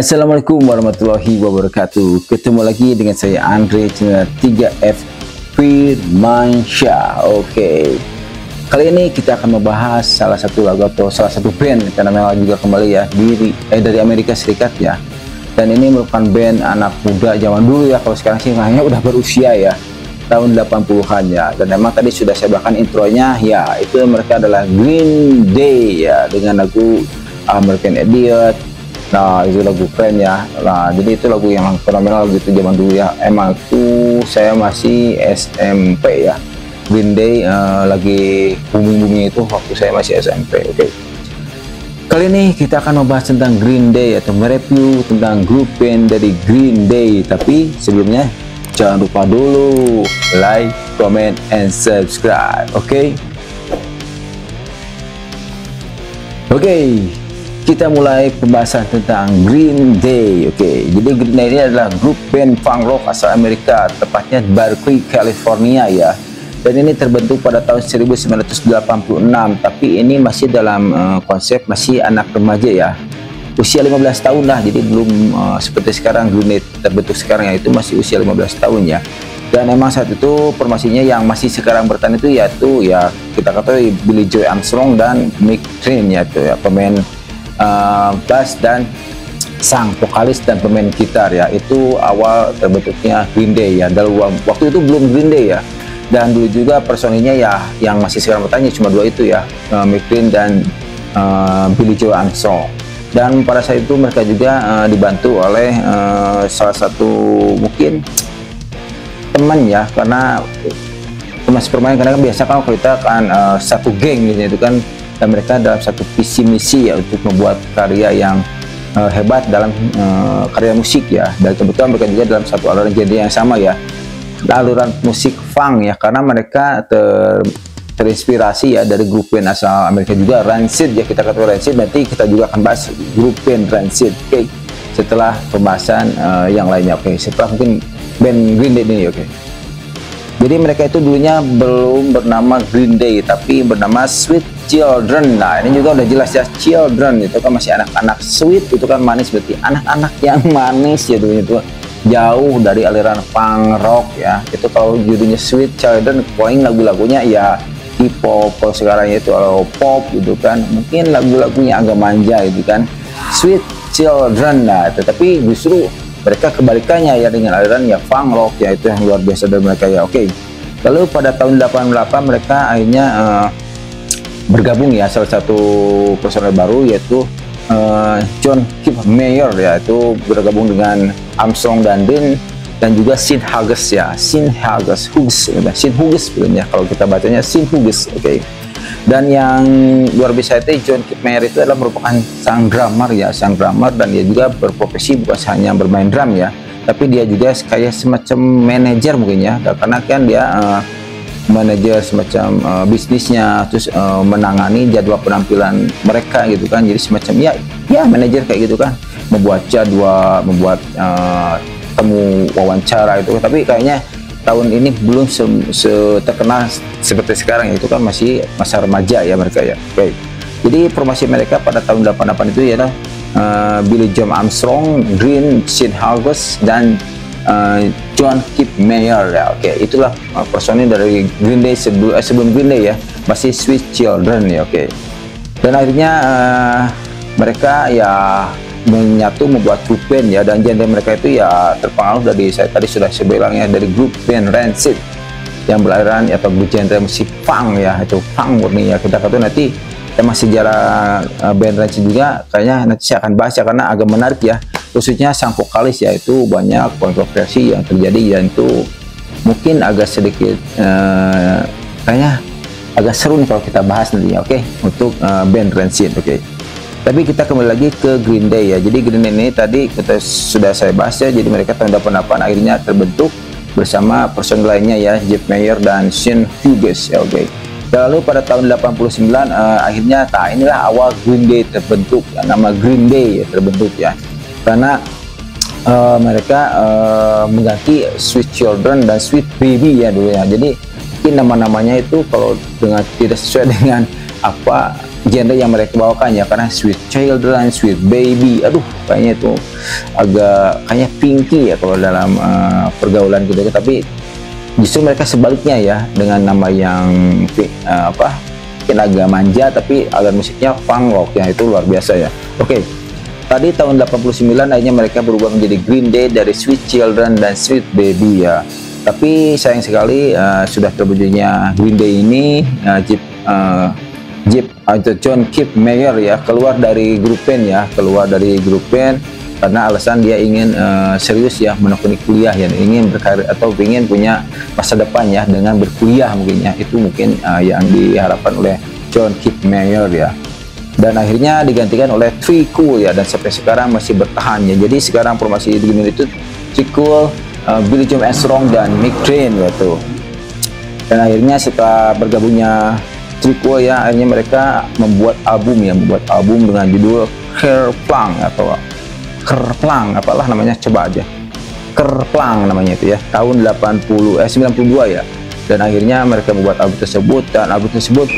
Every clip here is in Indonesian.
Assalamualaikum warahmatullahi wabarakatuh. Ketemu lagi dengan saya Andre channel 3F Firmansyah Oke. Kali ini kita akan membahas salah satu lagu atau salah satu band Karena memang juga kembali ya diri, eh, dari Amerika Serikat ya. Dan ini merupakan band anak muda zaman dulu ya Kalau sekarang sih kayaknya udah berusia ya tahun 80-an ya. Dan memang tadi sudah saya bahkan intronya ya itu mereka adalah Green Day ya dengan lagu American Idiot Nah itu lagu keren ya. Nah jadi itu lagu yang fenomenal gitu zaman dulu ya. Emang itu saya masih SMP ya. Green Day uh, lagi booming-booming itu waktu saya masih SMP Oke. Okay. Kali ini kita akan membahas tentang Green Day atau mereview tentang grup band dari Green Day. Tapi sebelumnya jangan lupa dulu like, comment, and subscribe Oke? Okay? Oke. okay kita mulai pembahasan tentang Green Day. Oke, okay, jadi Green Day ini adalah grup band punk rock asal Amerika, tepatnya Berkeley, California ya. Dan ini terbentuk pada tahun 1986, tapi ini masih dalam uh, konsep masih anak remaja ya. Usia 15 tahun lah, jadi belum uh, seperti sekarang Green Day terbentuk sekarang ya, itu masih usia 15 tahun ya. Dan memang saat itu formasinya yang masih sekarang bertahan itu yaitu ya kita katakan Billy Joy Armstrong dan Mick Trin ya, itu ya pemain uh, bass dan sang vokalis dan pemain gitar ya itu awal terbentuknya Green Day ya. Dalam waktu itu belum Green Day ya. Dan dulu juga personilnya ya yang masih sekarang bertanya cuma dua itu ya uh, Mick Green dan uh, Billy Joe Armstrong. Dan pada saat itu mereka juga uh, dibantu oleh uh, salah satu mungkin teman ya karena teman permain karena kan biasa kalau kita kan uh, satu geng gitu itu kan dan mereka dalam satu visi misi ya untuk membuat karya yang uh, hebat dalam uh, karya musik ya dan kebetulan mereka juga dalam satu aliran genre yang sama ya aliran musik funk ya karena mereka ter, terinspirasi ya dari grup band asal Amerika juga Rancid ya kita kata Rancid nanti kita juga akan bahas grup band Rancid oke okay? setelah pembahasan uh, yang lainnya oke okay? setelah mungkin band Green Day ini oke okay? jadi mereka itu dulunya belum bernama Green Day tapi bernama Sweet children. Nah ini juga udah jelas ya children itu kan masih anak-anak sweet itu kan manis berarti anak-anak yang manis ya itu jauh dari aliran punk rock ya. Itu kalau judulnya sweet children paling lagu-lagunya ya hip hop sekarang itu kalau pop gitu kan. Mungkin lagu-lagunya agak manja gitu kan. Sweet children nah tetapi justru mereka kebalikannya ya dengan aliran ya punk rock ya itu yang luar biasa dari mereka ya. Oke okay. lalu pada tahun 88 mereka akhirnya uh, bergabung ya salah satu personel baru yaitu uh, John Kip Mayer yaitu bergabung dengan Armstrong dan Dean dan juga Sin Hughes ya Sin Hughes Hughes ya, Sin Hughes sebenarnya kalau kita bacanya Sin Hughes oke okay. dan yang luar biasa itu John Kip Mayer itu adalah merupakan sang drummer ya sang drummer dan dia juga berprofesi bukan hanya bermain drum ya tapi dia juga kayak semacam manajer mungkin ya karena kan dia uh, manajer semacam uh, bisnisnya terus uh, menangani jadwal penampilan mereka gitu kan. Jadi semacam ya ya manajer kayak gitu kan. Membuat jadwal membuat uh, temu wawancara itu tapi kayaknya tahun ini belum se, se terkenal seperti sekarang. Itu kan masih masa remaja ya mereka ya. Baik. Jadi formasi mereka pada tahun 88 itu ya uh, Billy John Armstrong, Green, Sid Hargus dan John Kip Mayer ya. Oke okay. itulah uh, personil dari Green Day sebelum eh, sebelum Green Day ya. Masih Sweet Children ya oke. Okay. dan akhirnya uh, mereka ya menyatu membuat grup band ya. Dan genre mereka itu ya terpengaruh dari saya tadi sudah saya bilang ya dari grup band Rancid yang beraliran ya, atau genre musik punk ya. Itu punk murni ya. Kita kata nanti tema sejarah uh, band Rancid juga kayaknya nanti saya akan bahas ya karena agak menarik ya khususnya sang vokalis yaitu banyak kontroversi yang terjadi dan itu mungkin agak sedikit uh, kayaknya agak seru nih kalau kita bahas nanti oke okay? untuk uh, band Rancid oke okay? tapi kita kembali lagi ke Green Day ya jadi Green Day ini tadi kita sudah saya bahas ya jadi mereka tahun 88 akhirnya terbentuk bersama personil lainnya ya Jeff Mayer dan Sean Hughes ya oke okay. Lalu pada tahun 89 uh, eh, akhirnya tak inilah awal Green Day terbentuk ya, nama Green Day ya, terbentuk ya karena uh, mereka uh, mengganti Sweet Children dan Sweet Baby ya dulu ya. Jadi mungkin nama-namanya itu kalau dengan tidak sesuai dengan apa genre yang mereka bawakan ya. Karena Sweet Children, Sweet Baby aduh kayaknya itu agak kayaknya pinky ya kalau dalam uh, pergaulan gitu. Tapi justru mereka sebaliknya ya dengan nama yang uh, apa mungkin agak manja tapi alat musiknya punk rock ya itu luar biasa ya. Oke. okay. Tadi tahun 89 akhirnya mereka berubah menjadi Green Day dari Sweet Children dan Sweet Baby ya. Tapi sayang sekali uh, sudah terwujudnya Green Day ini uh, Jeep uh, Jeep atau John Keith Mayer ya keluar dari grup band ya keluar dari grup band karena alasan dia ingin uh, serius ya menekuni kuliah ya ingin berkarir atau ingin punya masa depan ya dengan berkuliah mungkin ya. Itu mungkin uh, yang diharapkan oleh John Keith Mayer ya dan akhirnya digantikan oleh Cool ya dan sampai sekarang masih bertahan ya. Jadi sekarang formasi di itu Tree Cool, uh, Billy Joe Armstrong dan Mick Train gitu dan akhirnya setelah bergabungnya Cool ya akhirnya mereka membuat album ya membuat album dengan judul Plunk atau Kerplang apalah namanya coba aja. Kerplang namanya itu ya tahun 80 eh 92 ya. Dan akhirnya mereka membuat album tersebut dan album tersebut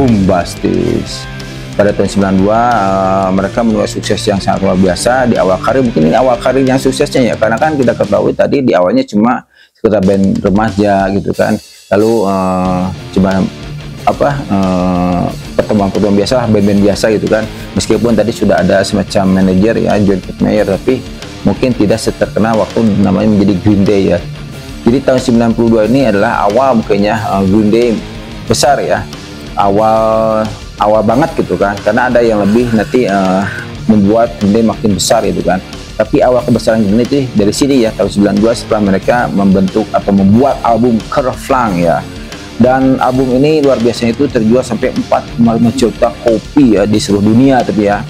bombastis. Pada tahun 92 uh, eh, mereka menuai sukses yang sangat luar biasa di awal karir. Mungkin ini awal karir yang suksesnya ya karena kan kita ketahui tadi di awalnya cuma sekedar band remaja gitu kan. Lalu uh, cuma apa uh, pertemuan-pertemuan biasa band-band biasa gitu kan. Meskipun tadi sudah ada semacam manajer ya John Mayer tapi mungkin tidak seterkenal waktu namanya menjadi Green Day ya. Jadi tahun 92 ini adalah awal mungkinnya uh, Green Day besar ya awal awal banget gitu kan. Karena ada yang lebih nanti uh, membuat Day makin besar gitu kan. Tapi awal kebesaran Day itu dari sini ya tahun 92 setelah mereka membentuk atau membuat album Kerflang ya. Dan album ini luar biasa itu terjual sampai 4,5 juta kopi ya di seluruh dunia tapi ya.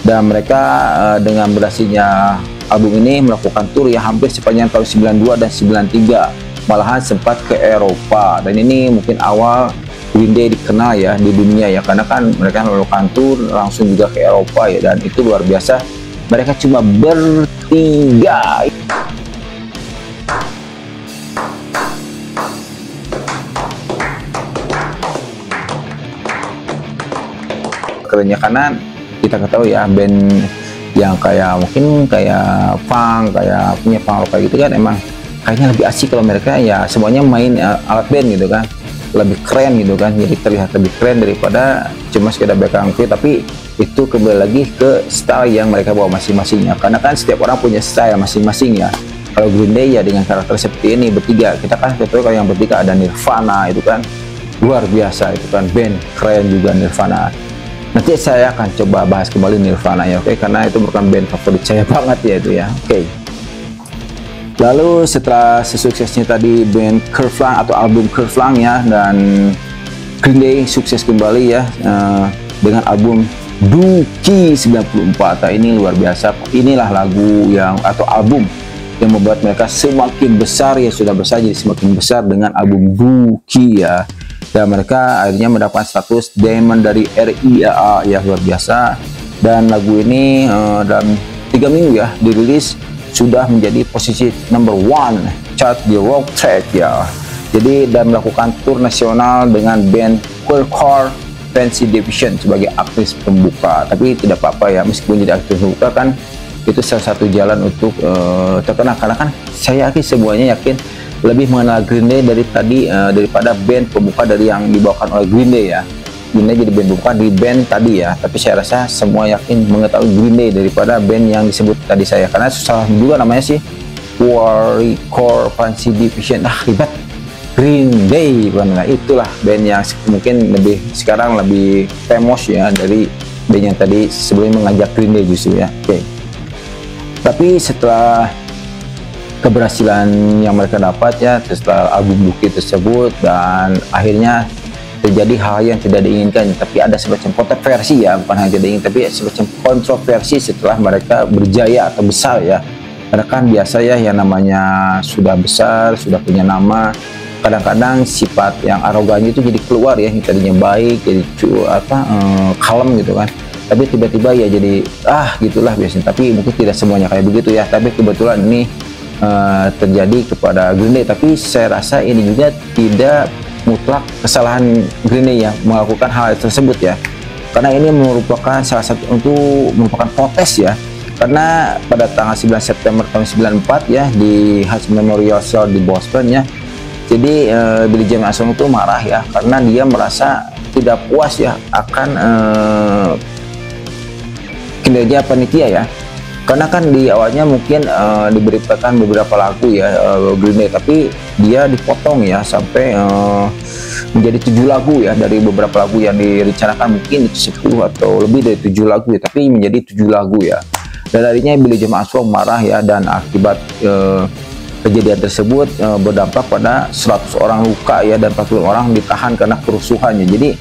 Dan mereka uh, dengan berhasilnya album ini melakukan tour ya hampir sepanjang tahun 92 dan 93 malahan sempat ke Eropa. Dan ini mungkin awal Green Day dikenal ya di dunia ya karena kan mereka melakukan tour langsung juga ke Eropa ya dan itu luar biasa. Mereka cuma bertiga. Kerennya karena kita ketahui ya band yang kayak mungkin kayak punk kayak punya punk kayak gitu kan emang kayaknya lebih asik kalau mereka ya semuanya main uh, alat band gitu kan. Lebih keren gitu kan jadi terlihat lebih keren daripada cuma sekedar belakang tapi itu kembali lagi ke style yang mereka bawa masing-masingnya. Karena kan setiap orang punya style masing-masing ya. Kalau Green Day ya dengan karakter seperti ini bertiga. Kita kan ketahui kalau yang bertiga ada Nirvana itu kan. Luar biasa itu kan band keren juga Nirvana. Nanti saya akan coba bahas kembali Nirvana ya oke? Okay? karena itu merupakan band favorit saya banget ya itu ya oke? okay. Lalu setelah sesuksesnya tadi band Curvlang atau album Curvlang ya dan Green Day sukses kembali ya uh, dengan album Dookie 94 nah, ini luar biasa. Inilah lagu yang atau album yang membuat mereka semakin besar ya sudah besar jadi semakin besar dengan album Dookie ya. Dan mereka akhirnya mendapat status diamond dari RIAA ya luar biasa. Dan lagu ini uh, dalam tiga minggu ya dirilis sudah menjadi posisi number one chart di rock track ya. Jadi dan melakukan tour nasional dengan band Queercore Fancy Division sebagai aktris pembuka. Tapi tidak apa-apa ya. Meskipun tidak aktris pembuka kan itu salah satu jalan untuk uh, terkenal. Karena kan saya yakin semuanya yakin lebih mengenal Green Day dari tadi uh, daripada band pembuka dari yang dibawakan oleh Green Day ya Green Day jadi band pembuka di band tadi ya tapi saya rasa semua yakin mengetahui Green Day daripada band yang disebut tadi saya. Karena susah juga namanya sih Warrior Fancy Division. Ah ribet. Green Day nah, itulah band yang mungkin lebih sekarang lebih famous ya dari band yang tadi sebelum mengajak Green Day justru ya. Oke. Okay. tapi setelah keberhasilan yang mereka dapat ya setelah album Bukti tersebut dan akhirnya terjadi hal yang tidak diinginkan tapi ada semacam kontroversi ya bukan hanya tidak ingin tapi semacam kontroversi setelah mereka berjaya atau besar ya. Karena kan biasa ya yang namanya sudah besar sudah punya nama kadang-kadang sifat yang arogan itu jadi keluar ya yang tadinya baik jadi apa eh, kalem gitu kan. Tapi tiba-tiba ya jadi ah gitulah biasanya. Tapi mungkin tidak semuanya kayak begitu ya tapi kebetulan ini eh, terjadi kepada Green Day. Tapi saya rasa ini juga tidak mutlak kesalahan Green Day ya melakukan hal tersebut ya. Karena ini merupakan salah satu untuk merupakan protes ya. Karena pada tanggal 9 September tahun 94 ya di Hutch Memorial Cell di Boston ya. Jadi uh, Billy James Armstrong itu marah ya karena dia merasa tidak puas ya akan uh, kinerja panitia ya karena kan di awalnya mungkin uh, diberikan beberapa lagu ya uh, Green Day tapi dia dipotong ya sampai uh, menjadi tujuh lagu ya dari beberapa lagu yang direncanakan mungkin itu 10 atau lebih dari tujuh lagu ya tapi menjadi tujuh lagu ya dan darinya Billy James Armstrong marah ya dan akibat uh, Kejadian tersebut e, berdampak pada 100 orang luka ya dan 40 orang ditahan karena kerusuhannya. Jadi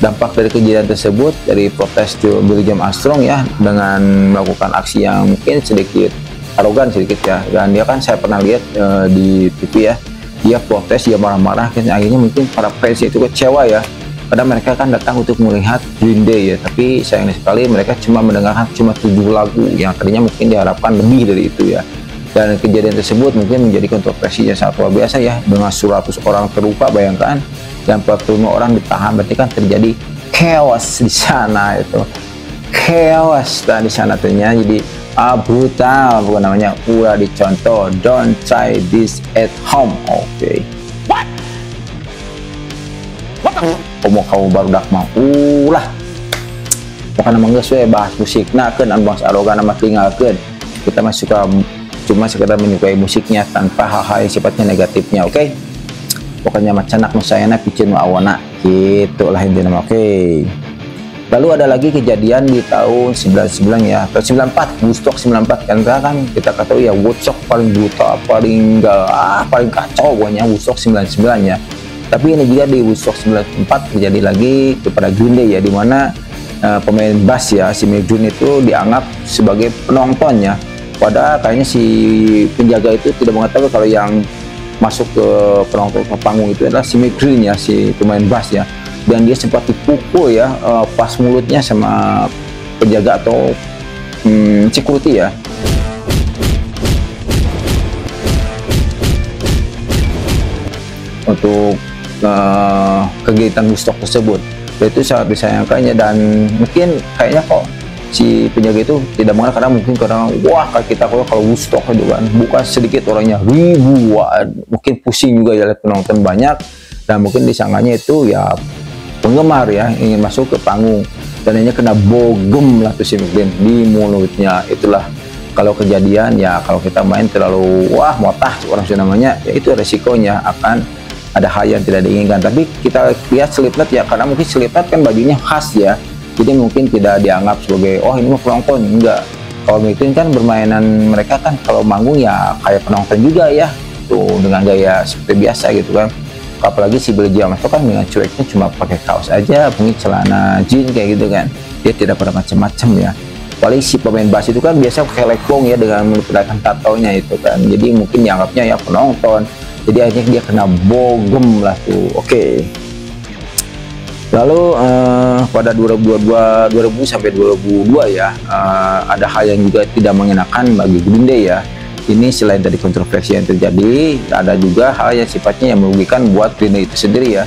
dampak dari kejadian tersebut dari protes William Armstrong ya dengan melakukan aksi yang mungkin sedikit arogan sedikit ya. Dan dia kan saya pernah lihat e, di TV ya dia protes dia marah-marah akhirnya mungkin para fans itu kecewa ya. Karena mereka kan datang untuk melihat Green Day ya tapi sayang sekali mereka cuma mendengarkan cuma tujuh lagu yang tadinya mungkin diharapkan lebih dari itu ya. Dan kejadian tersebut mungkin menjadi kontroversi yang sangat luar biasa ya dengan 100 orang terluka bayangkan dan 45 orang ditahan berarti kan terjadi chaos di sana itu. Chaos dan di sana tuhnya jadi ah, brutal. Bukan namanya udah dicontoh. Don't try this at home. Oke. Okay. what? What the oh, kamu baru dak mau. Ulah. Bukan nama nggak bahas musik. Nah kan bangsa arogan nama tinggalkan kita masih suka cuma sekedar menyukai musiknya tanpa hal-hal yang sifatnya negatifnya oke? okay? Pokoknya macam nak musayana picin awana gitu lah intinya oke. Okay. lalu ada lagi kejadian di tahun 99 ya. Atau 94 Woodstock 94 kan kan kita ketahui ya Woodstock paling brutal paling enggak ah, paling kacau pokoknya Woodstock 99 ya. Tapi ini juga di Woodstock 94 terjadi lagi kepada Green Day ya di mana uh, eh, pemain bass ya si Mick itu dianggap sebagai penonton ya. Padahal kayaknya si penjaga itu tidak mengetahui kalau yang masuk ke ke panggung itu adalah si Green ya, si pemain bass ya. Dan dia sempat dipukul ya uh, pas mulutnya sama penjaga atau hmm, security ya. Untuk uh, kegiatan Woodstock tersebut. Itu sangat disayangkannya dan mungkin kayaknya kok si penjaga itu tidak mengenal karena mungkin karena wah kita kalau kalau Woodstock itu kan bukan sedikit orangnya ribuan mungkin pusing juga ya penonton banyak. Dan mungkin disangkanya itu ya penggemar ya ingin masuk ke panggung. Dan hanya kena bogem lah tuh si mungkin di mulutnya. Itulah kalau kejadian ya kalau kita main terlalu wah motah orang sih namanya ya itu resikonya akan ada hal yang tidak diinginkan. Tapi kita lihat seliplet ya karena mungkin seliplet kan bajunya khas ya jadi mungkin tidak dianggap sebagai oh ini mah penonton enggak. Kalau itu kan bermainan mereka kan kalau manggung ya kayak penonton juga ya tuh dengan gaya seperti biasa gitu kan. Apalagi si James itu kan dengan cueknya cuma pakai kaos aja mungkin celana jeans kayak gitu kan. Dia tidak pada macam-macam ya. Paling si pemain bass itu kan biasa pakai lekbong ya dengan menggunakan tatonya itu kan. Jadi mungkin dianggapnya ya penonton. Jadi akhirnya dia kena bogem lah tuh. Oke. okay. Lalu uh, pada 2022 2000 sampai 2002 ya uh, ada hal yang juga tidak mengenakan bagi Green Day ya. Ini selain dari kontroversi yang terjadi, ada juga hal yang sifatnya yang merugikan buat Green Day itu sendiri ya.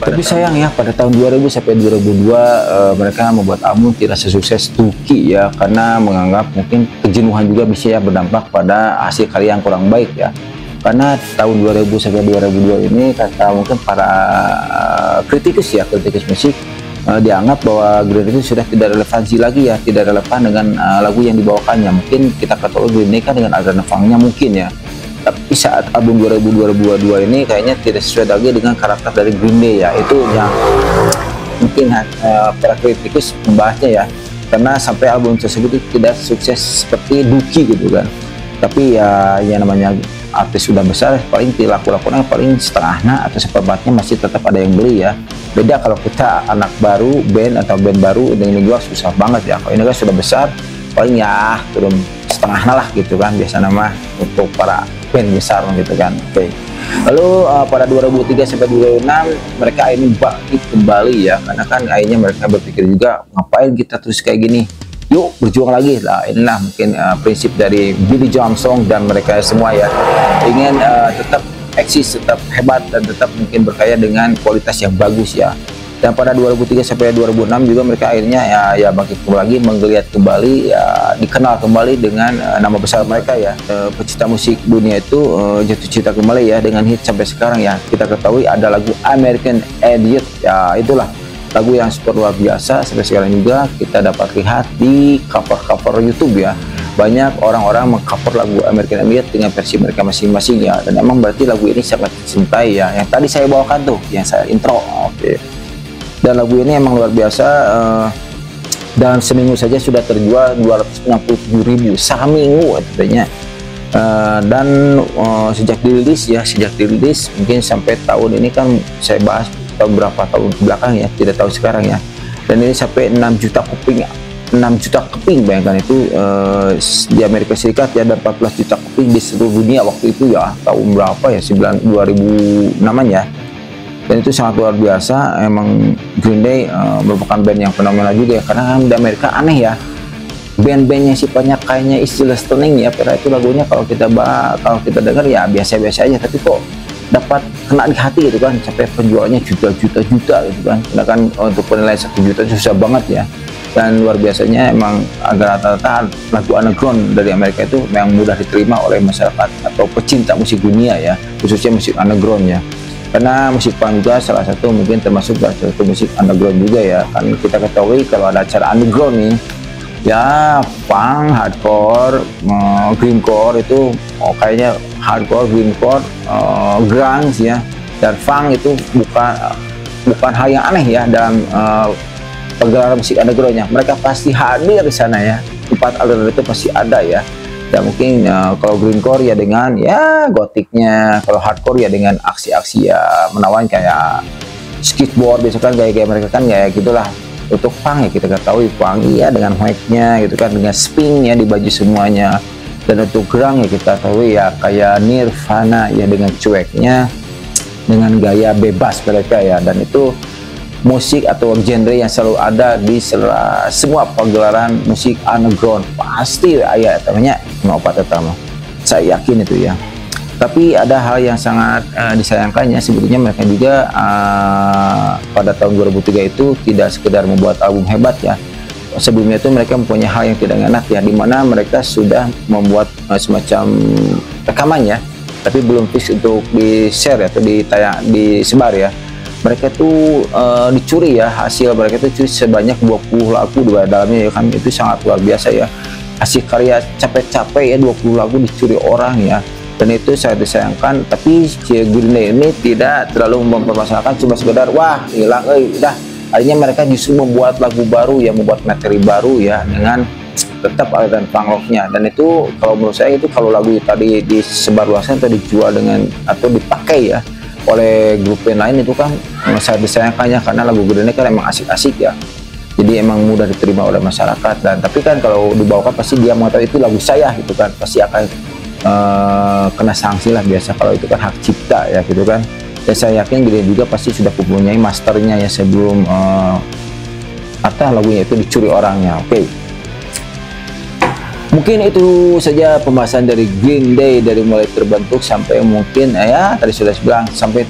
Pada Tapi sayang ya pada tahun 2000 sampai 2002 uh, eh, mereka membuat album tidak sesukses Tuki ya karena menganggap mungkin kejenuhan juga bisa ya berdampak pada hasil karya yang kurang baik ya karena tahun 2000 sampai 2002 ini kata mungkin para uh, kritikus ya kritikus musik uh, dianggap bahwa Green itu sudah tidak relevansi lagi ya tidak relevan dengan uh, lagu yang dibawakannya. Mungkin kita ketahui Green Day kan dengan aliran fangnya mungkin ya. Tapi saat album 2000-2022 ini kayaknya tidak sesuai lagi dengan karakter dari Green Day ya. Itu yang mungkin uh, para kritikus membahasnya ya. Karena sampai album tersebut tidak sukses seperti Duki gitu kan. Tapi ya yang namanya artis sudah besar paling laku-lakunya paling setengahnya atau seperempatnya masih tetap ada yang beli ya. Beda kalau kita anak baru band atau band baru dengan jual susah banget ya. Kalau ini kan sudah besar paling ya turun setengah lah gitu kan biasa nama untuk para band besar gitu kan. Oke. Okay. lalu uh, pada 2003 sampai 2006 mereka ini bangkit kembali ya. Karena kan akhirnya mereka berpikir juga ngapain kita terus kayak gini yuk berjuang lagi. Lah inilah mungkin uh, prinsip dari Billy Johnson dan mereka semua ya. Ingin uh, tetap eksis tetap hebat dan tetap mungkin berkaya dengan kualitas yang bagus ya. Dan pada 2003 sampai 2006 juga mereka akhirnya ya ya bangkit lagi menggeliat kembali ya dikenal kembali dengan uh, nama besar mereka ya. Uh, pecinta musik dunia itu uh, jatuh cinta kembali ya dengan hit sampai sekarang ya. Kita ketahui ada lagu American Idiot. Ya itulah lagu yang super luar biasa sampai sekarang juga kita dapat lihat di cover-cover YouTube ya. Banyak orang-orang mengcover lagu American Idiot dengan versi mereka masing-masing ya. Dan emang berarti lagu ini sangat dicintai ya. Yang tadi saya bawakan tuh yang saya intro oke. Okay dan lagu ini emang luar biasa uh, dan seminggu saja sudah terjual 267 ribu seminggu artinya. Uh, dan uh, sejak dirilis ya sejak dirilis mungkin sampai tahun ini kan saya bahas tahun berapa? Tahun belakang ya tidak tahu sekarang ya. Dan ini sampai 6 juta kuping 6 juta keping bayangkan itu uh, di Amerika Serikat ya dan 14 juta keping di seluruh dunia waktu itu ya tahun berapa ya 9 2000 namanya dan itu sangat luar biasa emang Green Day uh, merupakan band yang fenomenal juga ya karena di Amerika aneh ya band-band yang sifatnya kayaknya istilah stunning ya pada itu lagunya kalau kita bah kalau kita dengar ya biasa-biasa aja tapi kok dapat kena di hati gitu kan sampai penjualnya juta-juta juta gitu kan. Karena kan untuk penilaian satu juta susah banget ya. Dan luar biasanya emang agak rata-rata lagu underground dari Amerika itu memang mudah diterima oleh masyarakat atau pecinta musik dunia ya khususnya musik underground ya. Karena musik punk juga salah satu mungkin termasuk salah satu musik underground juga ya. Kan kita ketahui kalau ada acara underground nih ya punk, hardcore, uh, greencore itu oh, kayaknya hardcore, greencore, uh, grunge ya. Dan funk itu bukan bukan hal yang aneh ya dalam uh, pegelaran musik undergroundnya. Mereka pasti hadir di sana ya. Empat aliran itu pasti ada ya. Ya mungkin uh, kalau greencore ya dengan ya gotiknya. Kalau hardcore ya dengan aksi-aksi ya menawan kayak skateboard biasa kan kayak mereka kan kayak gitulah. Untuk punk ya kita ketahui punk ya dengan mic-nya gitu kan dengan spin ya di baju semuanya dan untuk gerang ya kita tahu ya kayak Nirvana ya dengan cueknya dengan gaya bebas mereka ya. Dan itu musik atau genre yang selalu ada di semua pagelaran musik underground. Pasti namanya mau apa tetama saya yakin itu ya. Tapi ada hal yang sangat uh, disayangkannya sebetulnya mereka juga uh, pada tahun 2003 itu tidak sekedar membuat album hebat ya sebelumnya itu mereka mempunyai hal yang tidak enak ya di mana mereka sudah membuat uh, semacam rekaman ya tapi belum fix untuk di share atau ditayang disebar ya. Mereka tuh uh, dicuri ya hasil mereka itu sebanyak 20 lagu di dalamnya ya kan itu sangat luar biasa ya. Hasil karya capek-capek ya 20 lagu dicuri orang ya. Dan itu saya disayangkan tapi si Green ini tidak terlalu mempermasalahkan cuma sekedar wah hilang eh udah akhirnya mereka justru membuat lagu baru ya membuat materi baru ya dengan tetap aliran punk rocknya. Dan itu kalau menurut saya itu kalau lagu tadi disebarluaskan atau dijual dengan atau dipakai ya oleh grup band lain itu kan saya disayangkannya karena lagu ini kan emang asik-asik ya. Jadi emang mudah diterima oleh masyarakat. Dan tapi kan kalau dibawakan pasti dia mengatakan itu lagu saya gitu kan pasti akan uh, kena sanksi lah biasa kalau itu kan hak cipta ya gitu kan dan saya yakin Gede juga pasti sudah mempunyai masternya ya sebelum uh, apa lagunya itu dicuri orangnya. Oke. Okay mungkin itu saja pembahasan dari Green Day dari mulai terbentuk sampai mungkin eh, ya tadi sudah bilang sampai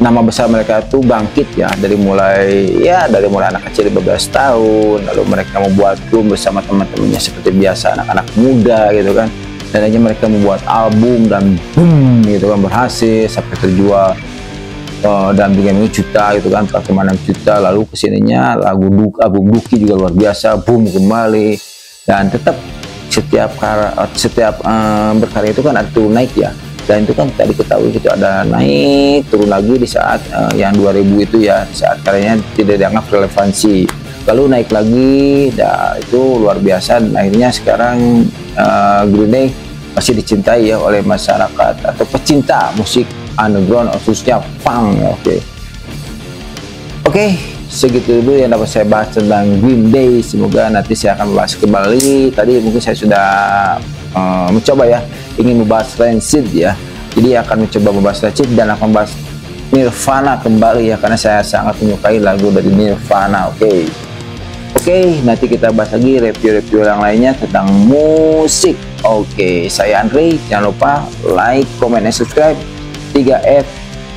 nama besar mereka itu bangkit ya dari mulai ya dari mulai anak kecil 15 tahun lalu mereka membuat grup bersama teman-temannya seperti biasa anak-anak muda gitu kan. Dan aja mereka membuat album dan boom gitu kan berhasil sampai terjual uh, dan tiga juta gitu kan 4,6 juta. Lalu ke sininya lagu Duk album Duki juga luar biasa boom kembali. Dan tetap setiap setiap um, berkarya itu kan ada turun naik ya. Dan itu kan tadi ketahui itu ada naik turun lagi di saat uh, yang 2000 itu ya saat karyanya tidak dianggap relevansi. Lalu naik lagi nah, itu luar biasa. Dan akhirnya sekarang uh, Green Day masih dicintai ya oleh masyarakat atau pecinta musik underground khususnya punk oke. Okay. oke okay, segitu dulu yang dapat saya bahas tentang Green Day. Semoga nanti saya akan bahas kembali. Tadi mungkin saya sudah uh, mencoba ya ingin membahas Rancid ya. Jadi akan mencoba membahas Rancid dan akan membahas Nirvana kembali ya karena saya sangat menyukai lagu dari Nirvana oke. Okay. oke okay, nanti kita bahas lagi review-review yang lainnya tentang musik. Oke okay, saya Andre. Jangan lupa like comment dan subscribe 3F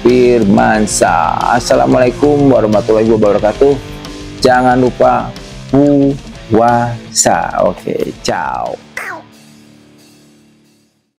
Firmansa Assalamualaikum warahmatullahi wabarakatuh. Jangan lupa puasa. Oke okay, ciao